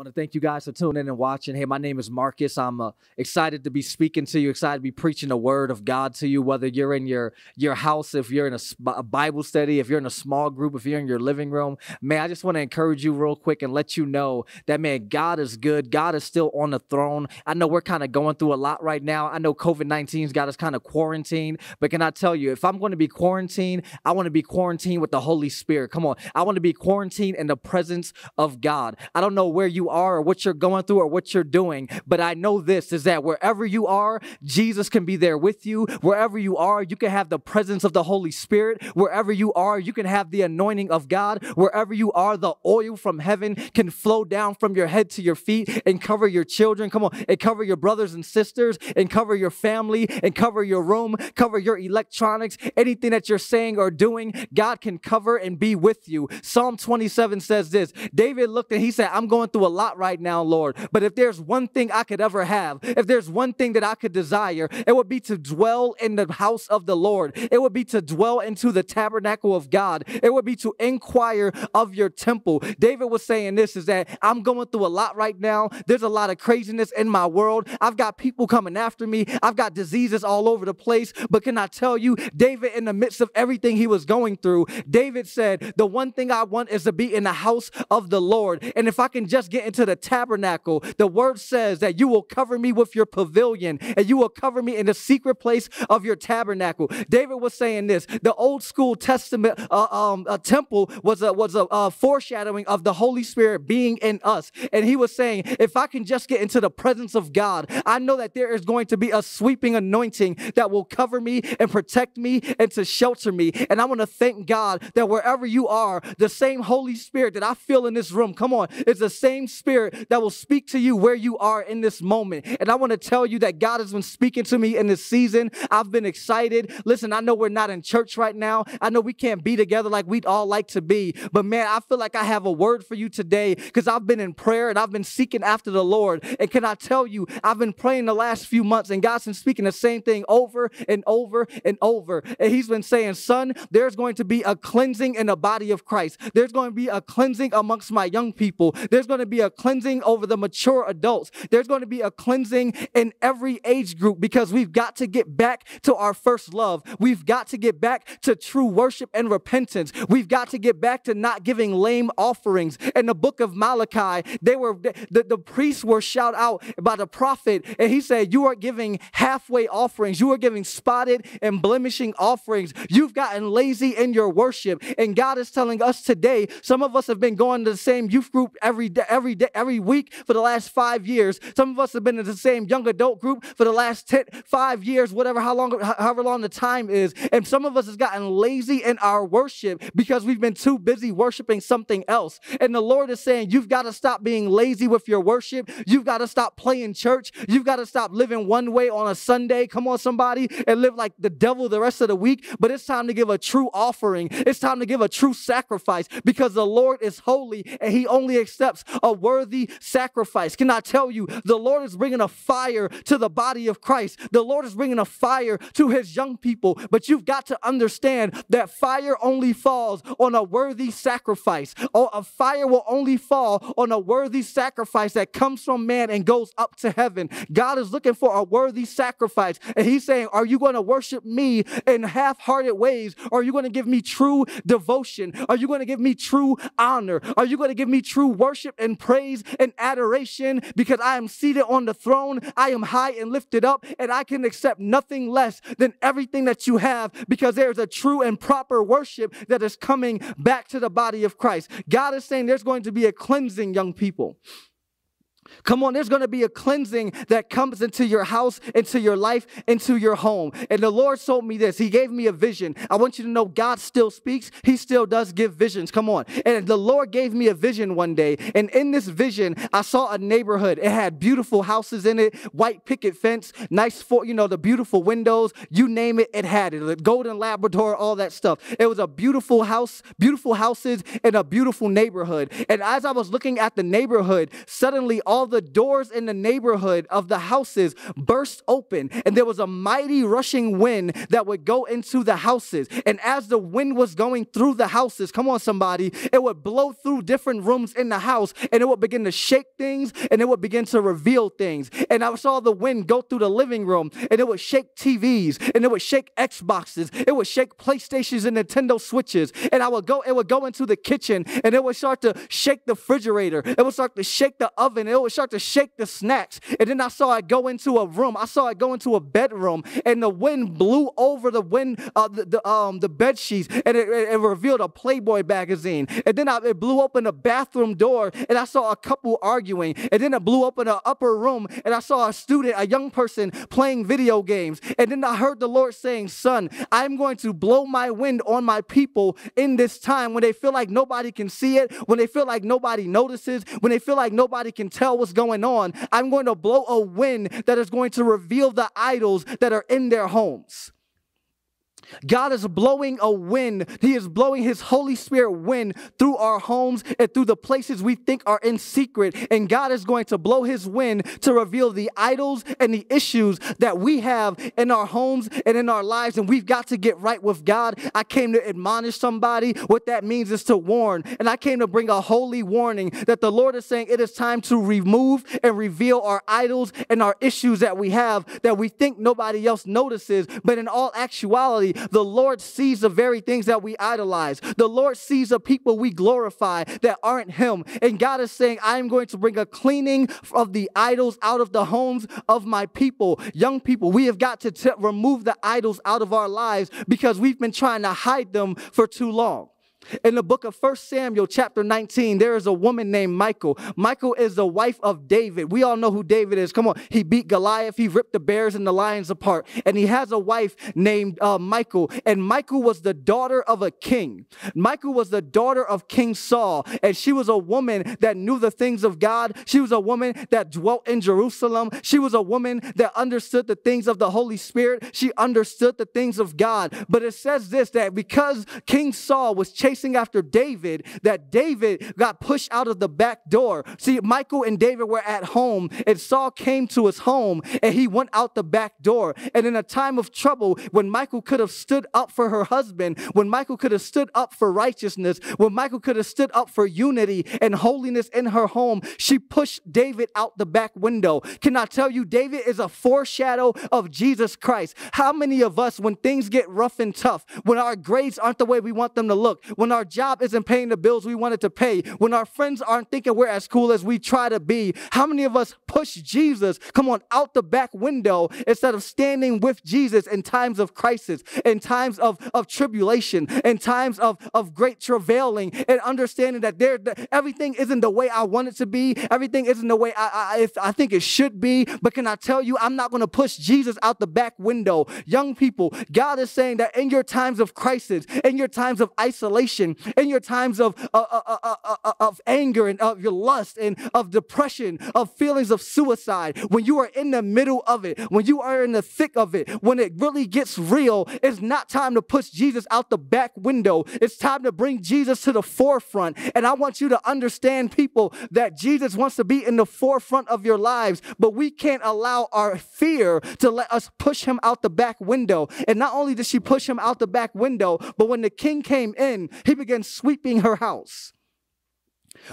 want to thank you guys for tuning in and watching. Hey, my name is Marcus. I'm uh, excited to be speaking to you, excited to be preaching the word of God to you, whether you're in your, your house, if you're in a, a Bible study, if you're in a small group, if you're in your living room. Man, I just want to encourage you real quick and let you know that, man, God is good. God is still on the throne. I know we're kind of going through a lot right now. I know COVID 19's got us kind of quarantined, but can I tell you, if I'm going to be quarantined, I want to be quarantined with the Holy Spirit. Come on. I want to be quarantined in the presence of God. I don't know where you are or what you're going through or what you're doing, but I know this is that wherever you are, Jesus can be there with you. Wherever you are, you can have the presence of the Holy Spirit. Wherever you are, you can have the anointing of God. Wherever you are, the oil from heaven can flow down from your head to your feet and cover your children. Come on, and cover your brothers and sisters and cover your family and cover your room, cover your electronics, anything that you're saying or doing, God can cover and be with you. Psalm 27 says this David looked and he said, I'm going through a lot right now, Lord. But if there's one thing I could ever have, if there's one thing that I could desire, it would be to dwell in the house of the Lord. It would be to dwell into the tabernacle of God. It would be to inquire of your temple. David was saying this is that I'm going through a lot right now. There's a lot of craziness in my world. I've got people coming after me. I've got diseases all over the place. But can I tell you, David, in the midst of everything he was going through, David said, The one thing I want is to be in the house of the Lord. And if I can just get into the tabernacle, the word says that you will cover me with your pavilion and you will cover me in the secret place of your tabernacle. David was saying this the old school testament uh, um, a temple was a, was a uh, foreshadowing of the Holy Spirit being in us. And he was saying, if I can just get into the presence of God, I know that there is going to be a sweeping anointing that will cover me and protect me and to shelter me. And I want to thank God that wherever you are, the same Holy Spirit that I feel in this room, come on, it's the same Spirit that will speak to you where you are in this moment. And I want to tell you that God has been speaking to me in this season. I've been excited. Listen, I know we're not in church right now. I know we can't be together like we'd all like to be. But man, I feel like I have a word for you today because I've been in prayer and I've been seeking after the Lord. And can I tell you, I've been praying the last few months and God's been speaking the same thing over and over and over. And He's been saying, son, there's going to be a cleansing in the body of Christ. There's going to be a cleansing amongst my young people. There's going to be a cleansing over the mature adults. There's going to be a cleansing in every age group because we've got to get back to our first love. We've got to get back to true worship and repentance. We've got to get back to not giving lame offerings. In the book of Malachi, they were the, the priests were shout out by the prophet, and he said, You are giving halfway offerings, you are giving spotted and blemishing offerings. You've gotten lazy in your worship. And God is telling us today, some of us have been going to the same youth group every day, every day, every week for the last five years. Some of us have been in the same young adult group for the last 10, five years, whatever, how long, however long the time is. And some of us has gotten lazy in our worship because we've been too busy worshiping something else. And the Lord is saying, you've got to stop being lazy with your worship. You've got to stop playing church. You've got to stop living one way on a Sunday. Come on, somebody, and live like the devil the rest of the week. But it's time to give a true offering. It's time to give a true sacrifice because the Lord is holy and he only accepts a worthy sacrifice. Can I tell you, the Lord is bringing a fire to the body of Christ. The Lord is bringing a fire to his young people. But you've got to understand that fire only falls on a worthy sacrifice. Or a fire will only fall on a worthy sacrifice that comes from man and goes up to heaven. God is looking for a worthy sacrifice. And he's saying, Are you going to worship me in half hearted ways? Are you going to give me true devotion? Are you going to give me true honor? Are you going to give me true worship and praise and adoration? Because I am seated on the throne, I am high and lifted up, and I can accept nothing less than everything that you have because there's a true and proper worship that is coming back to the body of Christ. God is saying there's going to be a cleansing, young people. Come on, there's going to be a cleansing that comes into your house, into your life, into your home. And the Lord told me this. He gave me a vision. I want you to know God still speaks. He still does give visions. Come on. And the Lord gave me a vision one day. And in this vision, I saw a neighborhood. It had beautiful houses in it, white picket fence, nice for, you know, the beautiful windows. You name it, it had it. The golden Labrador, all that stuff. It was a beautiful house, beautiful houses in a beautiful neighborhood. And as I was looking at the neighborhood, suddenly all all the doors in the neighborhood of the houses burst open, and there was a mighty rushing wind that would go into the houses. And as the wind was going through the houses, come on, somebody, it would blow through different rooms in the house and it would begin to shake things and it would begin to reveal things. And I saw the wind go through the living room and it would shake TVs and it would shake Xboxes, it would shake PlayStations and Nintendo Switches. And I would go, it would go into the kitchen and it would start to shake the refrigerator, it would start to shake the oven, it would start to shake the snacks. And then I saw it go into a room, I saw it go into a bedroom, and the wind blew over the wind, uh, the, the um the bed sheets, and it, it, revealed a Playboy magazine. And then I, it blew open the bathroom door, and I saw a couple arguing. And then it blew open the upper room, and I saw a student, a young person, playing video games. And then I heard the Lord saying, Son, I'm going to blow my wind on my people in this time when they feel like nobody can see it, when they feel like nobody notices, when they feel like nobody can tell what's going on. I'm going to blow a wind that is going to reveal the idols that are in their homes. God is blowing a wind. He is blowing His Holy Spirit wind through our homes and through the places we think are in secret. And God is going to blow His wind to reveal the idols and the issues that we have in our homes and in our lives. And we've got to get right with God. I came to admonish somebody. What that means is to warn. And I came to bring a holy warning that the Lord is saying it is time to remove and reveal our idols and our issues that we have that we think nobody else notices. But in all actuality, the Lord sees the very things that we idolize. The Lord sees the people we glorify that aren't Him. And God is saying, I am going to bring a cleaning of the idols out of the homes of my people. Young people, we have got to remove the idols out of our lives because we've been trying to hide them for too long. In the book of First Samuel, chapter 19, there is a woman named Michal. Michal is the wife of David. We all know who David is. Come on. He beat Goliath, he ripped the bears and the lions apart. And he has a wife named uh, Michal. And Michal was the daughter of a king. Michal was the daughter of King Saul. And she was a woman that knew the things of God. She was a woman that dwelt in Jerusalem. She was a woman that understood the things of the Holy Spirit. She understood the things of God. But it says this that because King Saul was chasing chasing after David that David got pushed out of the back door. See, Michal and David were at home, and Saul came to his home and he went out the back door. And in a time of trouble, when Michal could have stood up for her husband, when Michal could have stood up for righteousness, when Michal could have stood up for unity and holiness in her home, she pushed David out the back window. Can I tell you, David is a foreshadow of Jesus Christ. How many of us, when things get rough and tough, when our grades aren't the way we want them to look, when our job isn't paying the bills we wanted to pay, when our friends aren't thinking we're as cool as we try to be, how many of us push Jesus, come on, out the back window instead of standing with Jesus in times of crisis, in times of, of tribulation, in times of, of great travailing, and understanding that there that everything isn't the way I want it to be, everything isn't the way I, I, I think it should be. But can I tell you, I'm not going to push Jesus out the back window. Young people, God is saying that in your times of crisis, in your times of isolation, in your times of, uh, uh, uh, of anger and of your lust and of depression, of feelings of suicide, when you are in the middle of it, when you are in the thick of it, when it really gets real, it's not time to push Jesus out the back window. It's time to bring Jesus to the forefront. And I want you to understand, people, that Jesus wants to be in the forefront of your lives, but we can't allow our fear to let us push him out the back window. And not only did she push him out the back window, but when the king came in, he began sweeping her house.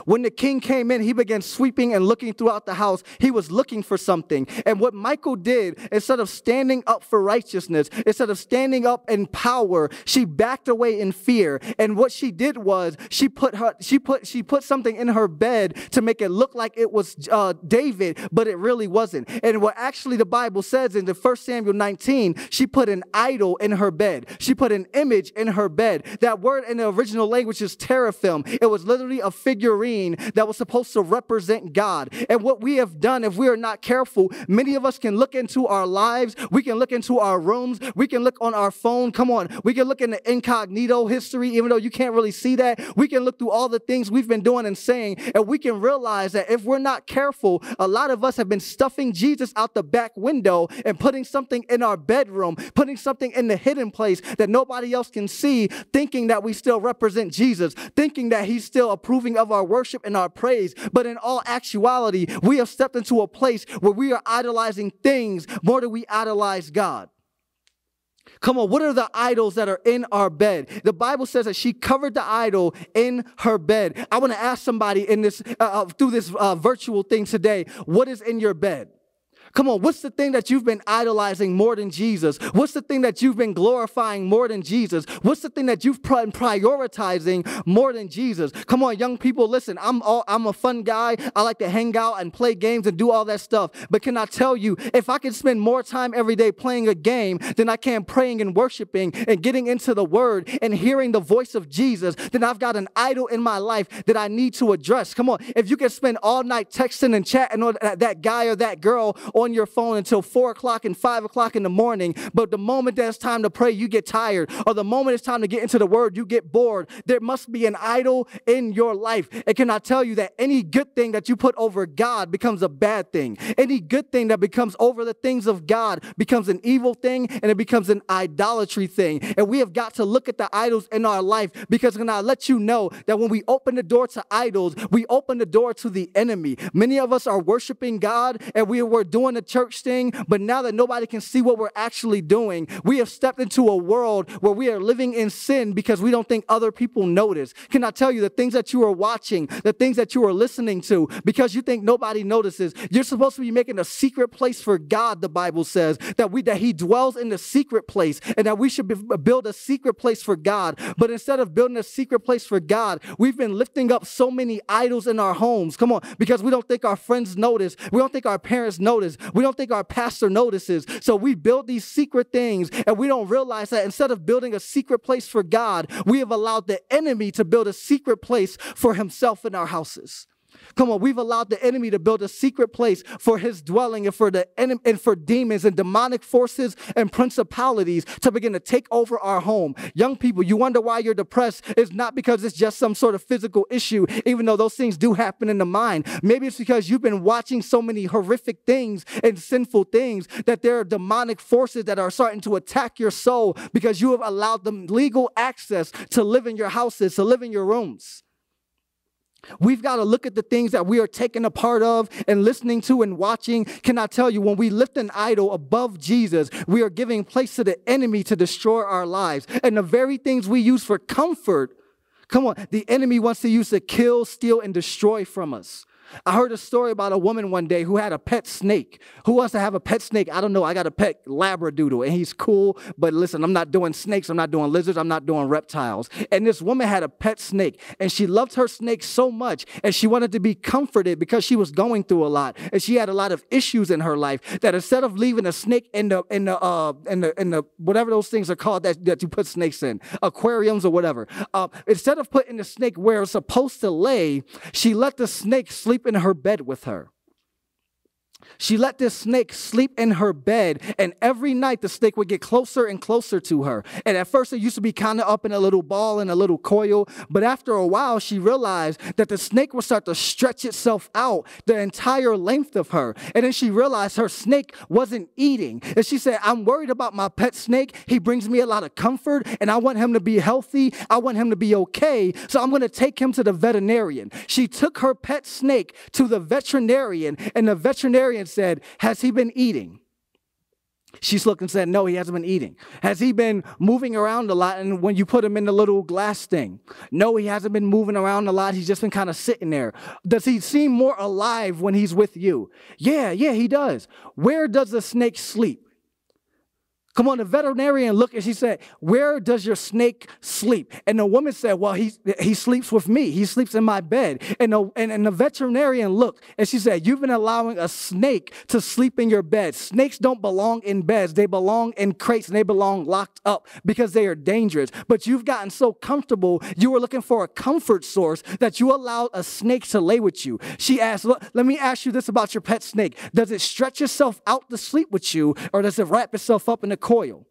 When the king came in, he began sweeping and looking throughout the house. He was looking for something. And what Michal did, instead of standing up for righteousness, instead of standing up in power, she backed away in fear. And what she did was she put her she put she put something in her bed to make it look like it was uh, David, but it really wasn't. And what actually the Bible says in the First Samuel 19, she put an idol in her bed. She put an image in her bed. That word in the original language is teraphim. It was literally a figure figurine that was supposed to represent God. And what we have done, if we are not careful, many of us can look into our lives, we can look into our rooms, we can look on our phone. Come on, we can look in the incognito history, even though you can't really see that. We can look through all the things we've been doing and saying, and we can realize that if we're not careful, a lot of us have been stuffing Jesus out the back window and putting something in our bedroom, putting something in the hidden place that nobody else can see, thinking that we still represent Jesus, thinking that he's still approving of our our worship and our praise. But in all actuality, we have stepped into a place where we are idolizing things more than we idolize God. Come on, what are the idols that are in our bed? The Bible says that she covered the idol in her bed. I want to ask somebody in this uh, uh, through this uh, virtual thing today, what is in your bed? Come on, what's the thing that you've been idolizing more than Jesus? What's the thing that you've been glorifying more than Jesus? What's the thing that you've been prioritizing more than Jesus? Come on, young people, listen, I'm all, I'm a fun guy. I like to hang out and play games and do all that stuff. But can I tell you, if I can spend more time every day playing a game than I can praying and worshiping and getting into the word and hearing the voice of Jesus, then I've got an idol in my life that I need to address. Come on, if you can spend all night texting and chatting on that guy or that girl on your phone until four o'clock and five o'clock in the morning. But the moment there's time to pray, you get tired. Or the moment it's time to get into the word, you get bored. There must be an idol in your life. And can I tell you that any good thing that you put over God becomes a bad thing? Any good thing that becomes over the things of God becomes an evil thing and it becomes an idolatry thing. And we have got to look at the idols in our life because can I let you know that when we open the door to idols, we open the door to the enemy. Many of us are worshiping God and we were doing the church thing, but now that nobody can see what we're actually doing, we have stepped into a world where we are living in sin because we don't think other people notice. Can I tell you the things that you are watching, the things that you are listening to, because you think nobody notices? You're supposed to be making a secret place for God, the Bible says, that we that He dwells in the secret place and that we should be, build a secret place for God. But instead of building a secret place for God, we've been lifting up so many idols in our homes. Come on, because we don't think our friends notice, we don't think our parents notice, we don't think our pastor notices. So we build these secret things and we don't realize that instead of building a secret place for God, we have allowed the enemy to build a secret place for himself in our houses. Come on, we've allowed the enemy to build a secret place for his dwelling and for the enemy and for demons and demonic forces and principalities to begin to take over our home. Young people, you wonder why you're depressed. It's not because it's just some sort of physical issue, even though those things do happen in the mind. Maybe it's because you've been watching so many horrific things and sinful things that there are demonic forces that are starting to attack your soul because you have allowed them legal access to live in your houses, to live in your rooms. We've got to look at the things that we are taking a part of and listening to and watching. Can I tell you, when we lift an idol above Jesus, we are giving place to the enemy to destroy our lives. And the very things we use for comfort, come on, the enemy wants to use to kill, steal, and destroy from us. I heard a story about a woman one day who had a pet snake. Who wants to have a pet snake? I don't know. I got a pet labradoodle and he's cool, but listen, I'm not doing snakes, I'm not doing lizards, I'm not doing reptiles. And this woman had a pet snake and she loved her snake so much and she wanted to be comforted because she was going through a lot and she had a lot of issues in her life that instead of leaving a snake in the in the uh in the in the whatever those things are called that, that you put snakes in, aquariums or whatever. Uh, instead of putting the snake where it's supposed to lay, she let the snake sleep sleep in her bed with her. She let this snake sleep in her bed, and every night the snake would get closer and closer to her. And at first, it used to be kind of up in a little ball and a little coil, but after a while, she realized that the snake would start to stretch itself out the entire length of her. And then she realized her snake wasn't eating. And she said, I'm worried about my pet snake. He brings me a lot of comfort, and I want him to be healthy. I want him to be okay. So I'm going to take him to the veterinarian. She took her pet snake to the veterinarian, and the veterinarian said, Has he been eating? She's looked and said, No, he hasn't been eating. Has he been moving around a lot? And when you put him in the little glass thing, no, he hasn't been moving around a lot. He's just been kind of sitting there. Does he seem more alive when he's with you? Yeah, yeah, he does. Where does the snake sleep? Come on, the veterinarian looked and she said, Where does your snake sleep? And the woman said, Well, he, he sleeps with me. He sleeps in my bed. And the, and, and the veterinarian looked and she said, You've been allowing a snake to sleep in your bed. Snakes don't belong in beds, they belong in crates and they belong locked up because they are dangerous. But you've gotten so comfortable, you were looking for a comfort source that you allowed a snake to lay with you. She asked, Let me ask you this about your pet snake. Does it stretch itself out to sleep with you or does it wrap itself up in a coil.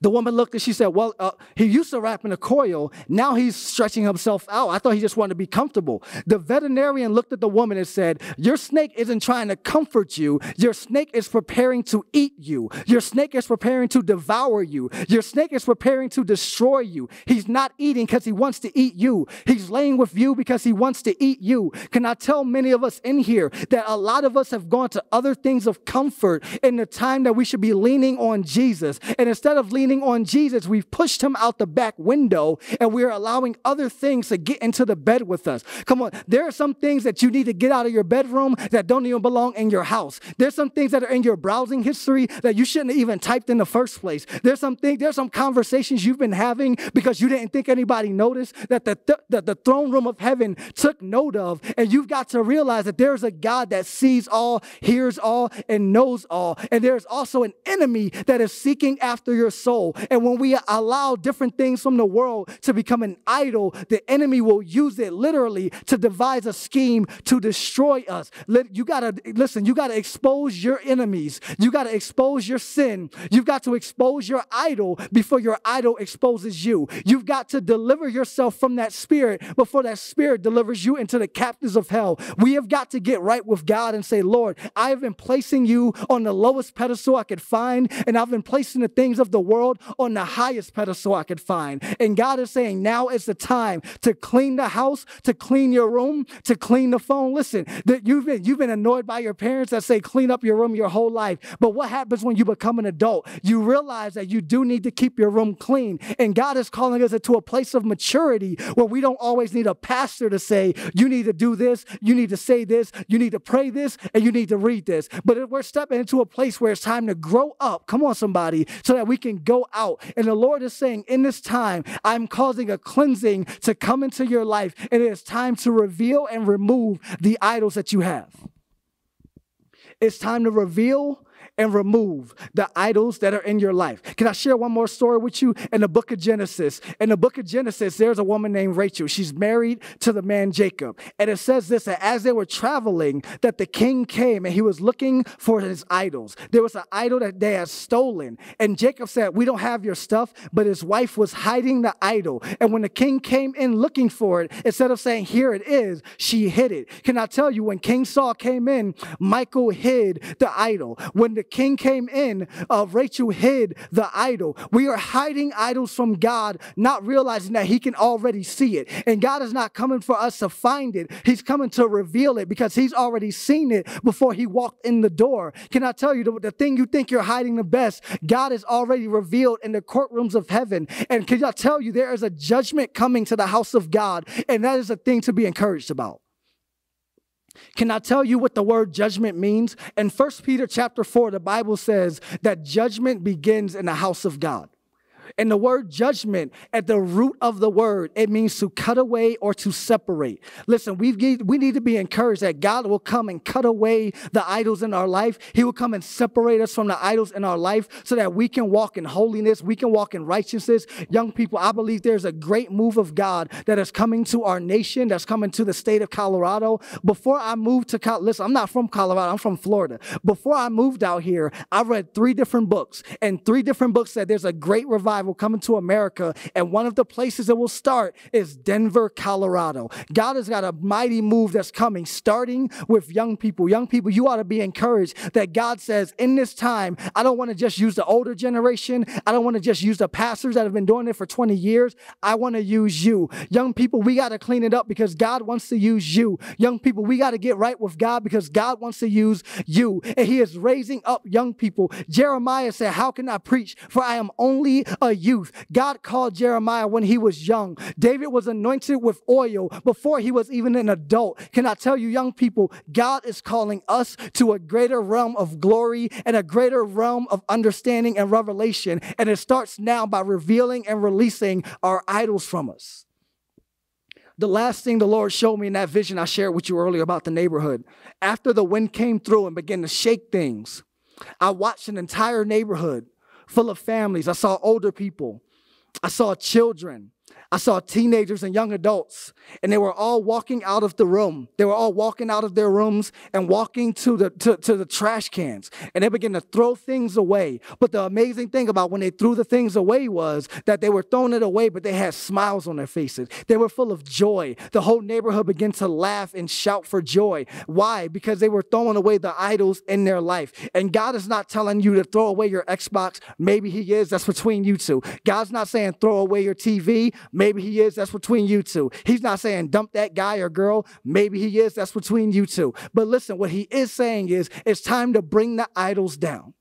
The woman looked and she said, Well, uh, he used to wrap in a coil. Now he's stretching himself out. I thought he just wanted to be comfortable. The veterinarian looked at the woman and said, Your snake isn't trying to comfort you. Your snake is preparing to eat you. Your snake is preparing to devour you. Your snake is preparing to destroy you. He's not eating because he wants to eat you. He's laying with you because he wants to eat you. Can I tell many of us in here that a lot of us have gone to other things of comfort in the time that we should be leaning on Jesus? And instead of leaning on Jesus, we've pushed him out the back window and we're allowing other things to get into the bed with us. Come on, there are some things that you need to get out of your bedroom that don't even belong in your house. There's some things that are in your browsing history that you shouldn't have even typed in the first place. There's some things, there's some conversations you've been having because you didn't think anybody noticed that the, th- that the throne room of heaven took note of. And you've got to realize that there's a God that sees all, hears all, and knows all. And there's also an enemy that is seeking after your soul. And when we allow different things from the world to become an idol, the enemy will use it literally to devise a scheme to destroy us. You gotta listen, you gotta expose your enemies. You gotta expose your sin. You've got to expose your idol before your idol exposes you. You've got to deliver yourself from that spirit before that spirit delivers you into the captives of hell. We have got to get right with God and say, Lord, I have been placing you on the lowest pedestal I could find, and I've been placing the things of the world on the highest pedestal I could find. And God is saying, now is the time to clean the house, to clean your room, to clean the phone. Listen, that you've been you've been annoyed by your parents that say clean up your room your whole life. But what happens when you become an adult? You realize that you do need to keep your room clean. And God is calling us into a place of maturity where we don't always need a pastor to say, you need to do this, you need to say this, you need to pray this, and you need to read this. But we're stepping into a place where it's time to grow up. Come on, somebody, so that we can go out. And the Lord is saying, in this time, I'm causing a cleansing to come into your life, and it is time to reveal and remove the idols that you have. It's time to reveal and remove the idols that are in your life. Can I share one more story with you? In the book of Genesis, in the book of Genesis, there's a woman named Rachel. She's married to the man Jacob. And it says this that as they were traveling, that the king came and he was looking for his idols. There was an idol that they had stolen. And Jacob said, We don't have your stuff, but his wife was hiding the idol. And when the king came in looking for it, instead of saying, Here it is, she hid it. Can I tell you, when King Saul came in, Michal hid the idol. When the king came in, uh, Rachel hid the idol. We are hiding idols from God, not realizing that he can already see it. And God is not coming for us to find it. He's coming to reveal it because he's already seen it before he walked in the door. Can I tell you the, the thing you think you're hiding the best, God is already revealed in the courtrooms of heaven. And can I tell you there is a judgment coming to the house of God, and that is a thing to be encouraged about. Can I tell you what the word judgment means? In 1 Peter chapter 4, the Bible says that judgment begins in the house of God. And the word judgment, at the root of the word, it means to cut away or to separate. Listen, we we need to be encouraged that God will come and cut away the idols in our life. He will come and separate us from the idols in our life so that we can walk in holiness, we can walk in righteousness. Young people, I believe there's a great move of God that is coming to our nation, that's coming to the state of Colorado. Before I moved to Colorado, listen, I'm not from Colorado, I'm from Florida. Before I moved out here, I read three different books, and three different books said there's a great revival revival come into America. And one of the places it will start is Denver, Colorado. God has got a mighty move that's coming, starting with young people. Young people, you ought to be encouraged that God says, in this time, I don't want to just use the older generation. I don't want to just use the pastors that have been doing it for 20 years. I want to use you. Young people, we got to clean it up because God wants to use you. Young people, we got to get right with God because God wants to use you. And He is raising up young people. Jeremiah said, How can I preach? For I am only a youth. God called Jeremiah when he was young. David was anointed with oil before he was even an adult. Can I tell you, young people, God is calling us to a greater realm of glory and a greater realm of understanding and revelation. And it starts now by revealing and releasing our idols from us. The last thing the Lord showed me in that vision I shared with you earlier about the neighborhood, after the wind came through and began to shake things, I watched an entire neighborhood full of families. I saw older people. I saw children. I saw teenagers and young adults, and they were all walking out of the room. They were all walking out of their rooms and walking to the, to, to the trash cans, and they began to throw things away. But the amazing thing about when they threw the things away was that they were throwing it away, but they had smiles on their faces. They were full of joy. The whole neighborhood began to laugh and shout for joy. Why? Because they were throwing away the idols in their life. And God is not telling you to throw away your Xbox. Maybe He is. That's between you two. God's not saying throw away your TV. Maybe he is. That's between you two. He's not saying dump that guy or girl. Maybe he is. That's between you two. But listen, what he is saying is it's time to bring the idols down.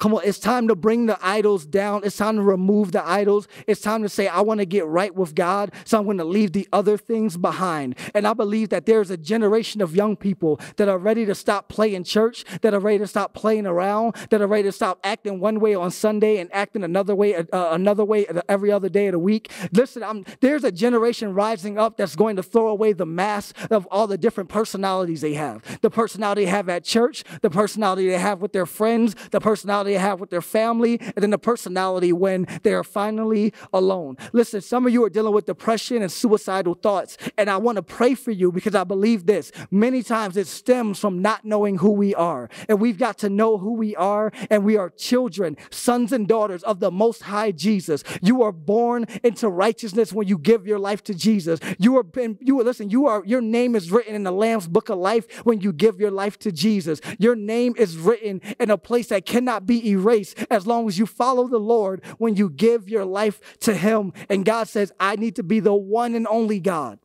Come on, it's time to bring the idols down. It's time to remove the idols. It's time to say, I want to get right with God, so I'm going to leave the other things behind. And I believe that there's a generation of young people that are ready to stop playing church, that are ready to stop playing around, that are ready to stop acting one way on Sunday and acting another way, uh, another way every other day of the week. Listen, I'm, there's a generation rising up that's going to throw away the mask of all the different personalities they have. The personality they have at church, the personality they have with their friends, the personality they have with their family, and then the personality when they are finally alone. Listen, some of you are dealing with depression and suicidal thoughts, and I want to pray for you because I believe this. Many times it stems from not knowing who we are, and we've got to know who we are, and we are children, sons and daughters of the Most High Jesus. You are born into righteousness when you give your life to Jesus. You are been, you are listen. You are your name is written in the Lamb's Book of Life when you give your life to Jesus. Your name is written in a place that cannot be erased as long as you follow the Lord when you give your life to Him. And God says, I need to be the one and only God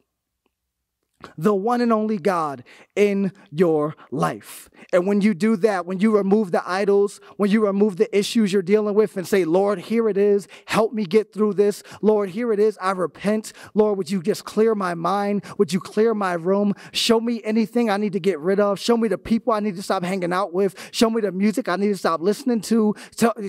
the one and only God in your life. And when you do that, when you remove the idols, when you remove the issues you're dealing with and say, Lord, here it is, help me get through this. Lord, here it is, I repent. Lord, would you just clear my mind? Would you clear my room? Show me anything I need to get rid of. Show me the people I need to stop hanging out with. Show me the music I need to stop listening to.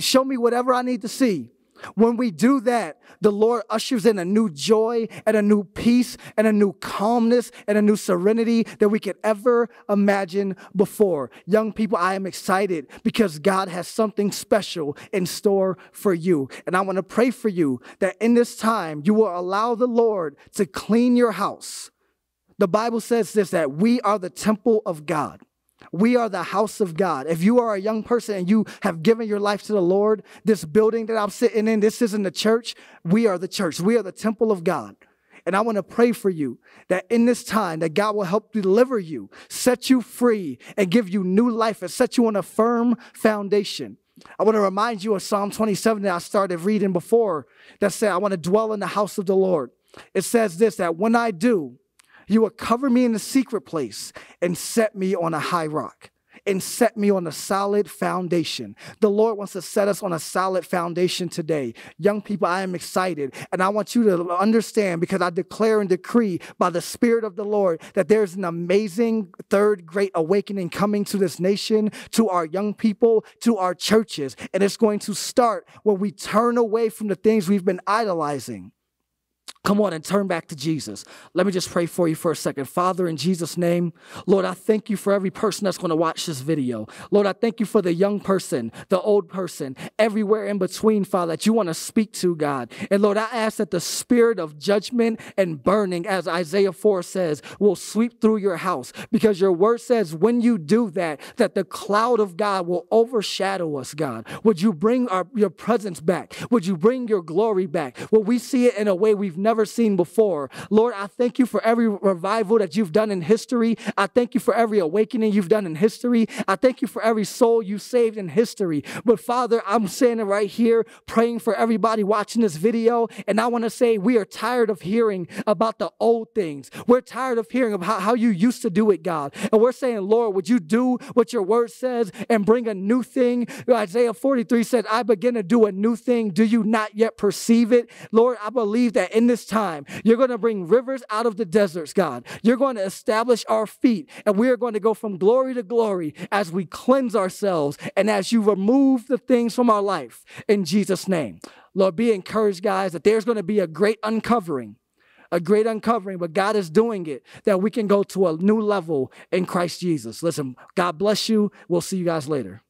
Show me whatever I need to see. When we do that, the Lord ushers in a new joy and a new peace and a new calmness and a new serenity that we could ever imagine before. Young people, I am excited because God has something special in store for you. And I want to pray for you that in this time, you will allow the Lord to clean your house. The Bible says this that we are the temple of God. We are the house of God. If you are a young person and you have given your life to the Lord, this building that I'm sitting in, this isn't the church. We are the church. We are the temple of God. And I want to pray for you that in this time that God will help deliver you, set you free, and give you new life and set you on a firm foundation. I want to remind you of Psalm 27 that I started reading before that said, I want to dwell in the house of the Lord. It says this that when I do, you will cover me in the secret place and set me on a high rock and set me on a solid foundation. The Lord wants to set us on a solid foundation today. Young people, I am excited and I want you to understand because I declare and decree by the Spirit of the Lord that there's an amazing third great awakening coming to this nation, to our young people, to our churches. And it's going to start when we turn away from the things we've been idolizing Come on and turn back to Jesus. Let me just pray for you for a second. Father, in Jesus' name, Lord, I thank you for every person that's going to watch this video. Lord, I thank you for the young person, the old person, everywhere in between, Father, that you want to speak to, God. And Lord, I ask that the spirit of judgment and burning, as Isaiah 4 says, will sweep through your house because your word says when you do that, that the cloud of God will overshadow us, God. Would you bring our, your presence back? Would you bring your glory back? Will we see it in a way we've never seen before. Lord, I thank you for every revival that you've done in history. I thank you for every awakening you've done in history. I thank you for every soul you saved in history. But Father, I'm saying it right here, praying for everybody watching this video. And I want to say we are tired of hearing about the old things. We're tired of hearing about how you used to do it, God. And we're saying, Lord, would you do what your word says and bring a new thing? Isaiah 43 said, I begin to do a new thing. Do you not yet perceive it? Lord, I believe that this time. You're going to bring rivers out of the deserts, God. You're going to establish our feet, and we are going to go from glory to glory as we cleanse ourselves and as you remove the things from our life in Jesus' name. Lord, be encouraged, guys, that there's going to be a great uncovering a great uncovering, but God is doing it that we can go to a new level in Christ Jesus. Listen, God bless you. We'll see you guys later.